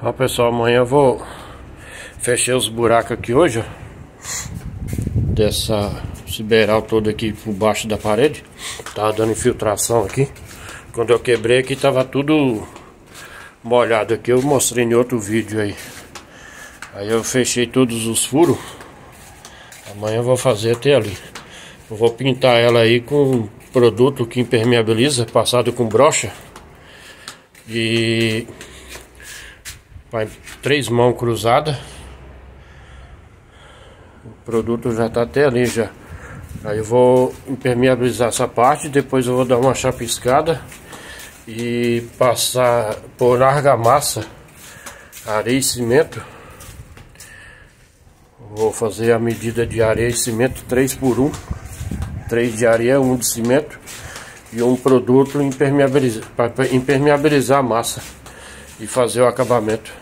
Ó pessoal, amanhã eu vou fechar os buracos aqui hoje, ó. Dessa ciberal toda aqui por baixo da parede. Tava dando infiltração aqui. Quando eu quebrei aqui tava tudo molhado aqui. Eu mostrei em outro vídeo aí. Aí eu fechei todos os furos. Amanhã eu vou fazer até ali. Eu vou pintar ela aí com produto que impermeabiliza, passado com brocha. E Vai três mãos cruzadas. O produto já está até ali já. Aí eu vou impermeabilizar essa parte, depois eu vou dar uma chapiscada e passar por argamassa, areia e cimento. Vou fazer a medida de areia e cimento 3 por 1. 3 de areia, 1 de cimento e um produto impermeabilizar, para impermeabilizar a massa e fazer o acabamento.